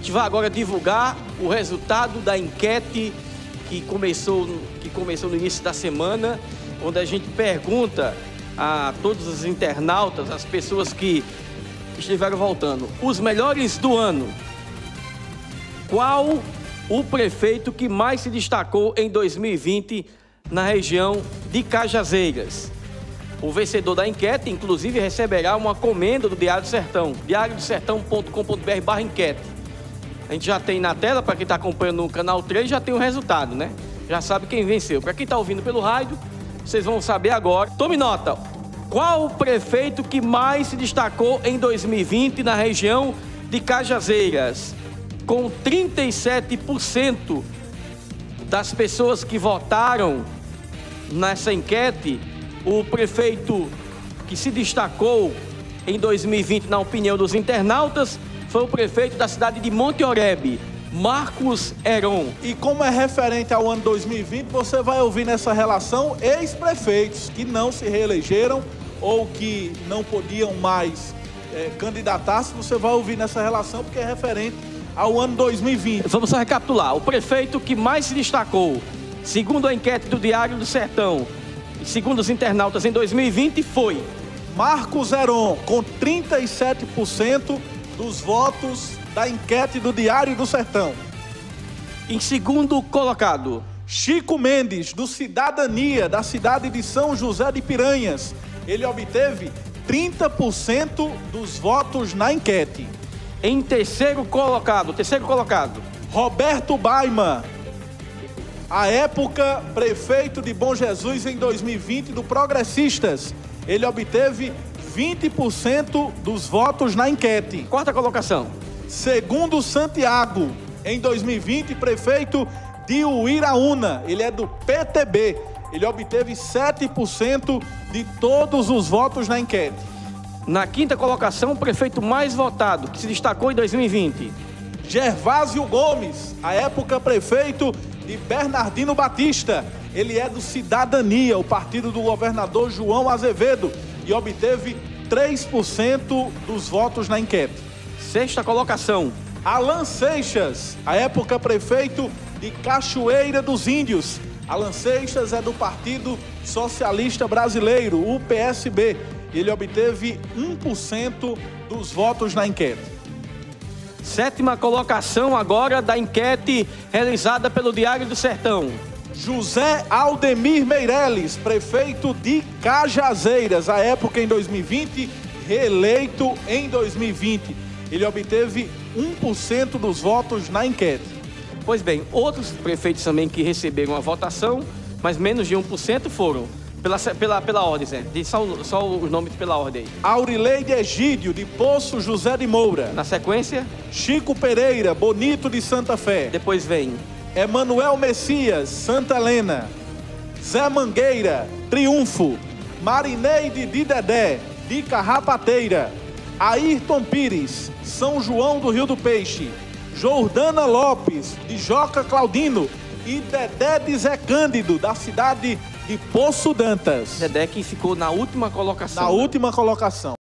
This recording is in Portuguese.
gente vai agora divulgar o resultado da enquete que começou, que começou no início da semana, onde a gente pergunta a todos os internautas, as pessoas que estiveram voltando, os melhores do ano. Qual o prefeito que mais se destacou em 2020 na região de Cajazeiras? O vencedor da enquete, inclusive, receberá uma comenda do Diário do Sertão, diariodosertão.com.br barra enquete. A gente já tem na tela, para quem está acompanhando no canal 3, já tem o resultado, né? Já sabe quem venceu. Para quem está ouvindo pelo rádio, vocês vão saber agora. Tome nota. Qual o prefeito que mais se destacou em 2020 na região de Cajazeiras? Com 37% das pessoas que votaram nessa enquete, o prefeito que se destacou em 2020, na opinião dos internautas, foi o prefeito da cidade de Monte Oreb, Marcos Heron. E como é referente ao ano 2020, você vai ouvir nessa relação ex-prefeitos que não se reelegeram ou que não podiam mais é, candidatar-se, você vai ouvir nessa relação porque é referente ao ano 2020. Vamos só recapitular. O prefeito que mais se destacou, segundo a enquete do Diário do Sertão, segundo os internautas, em 2020 foi Marcos Heron, com 37% dos votos da enquete do Diário do Sertão. Em segundo colocado, Chico Mendes, do Cidadania, da cidade de São José de Piranhas. Ele obteve 30% dos votos na enquete. Em terceiro colocado, terceiro colocado, Roberto Baima, à época prefeito de Bom Jesus em 2020 do Progressistas. Ele obteve 20% dos votos na enquete. Quarta colocação. Segundo Santiago, em 2020, prefeito de Uiraúna, ele é do PTB. Ele obteve 7% de todos os votos na enquete. Na quinta colocação, o prefeito mais votado, que se destacou em 2020. Gervásio Gomes, à época prefeito de Bernardino Batista. Ele é do Cidadania, o partido do governador João Azevedo, e obteve 3% dos votos na enquete. Sexta colocação. Alan Seixas, à época prefeito de Cachoeira dos Índios. Alan Seixas é do Partido Socialista Brasileiro, o PSB. Ele obteve 1% dos votos na enquete. Sétima colocação agora da enquete realizada pelo Diário do Sertão. José Aldemir Meireles, prefeito de Cajazeiras, à época em 2020, reeleito em 2020. Ele obteve 1% dos votos na enquete. Pois bem, outros prefeitos também que receberam a votação, mas menos de 1% foram. Pela, pela, pela ordem, Zé. Diz só, só os nomes pela ordem aí. Aurileide Egídio, de Poço José de Moura. Na sequência, Chico Pereira, Bonito de Santa Fé. depois vem Emanuel Messias, Santa Helena. Zé Mangueira, Triunfo. Marineide de Dedé, de Carrapateira. Ayrton Pires, São João do Rio do Peixe. Jordana Lopes, de Joca Claudino. E Dedé de Zé Cândido, da cidade de Poço Dantas. Dedé que ficou na última colocação. Na última colocação.